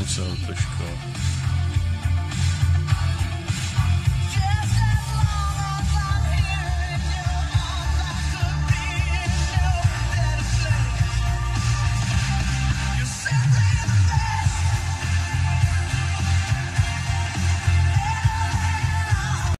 Marcelo Toško.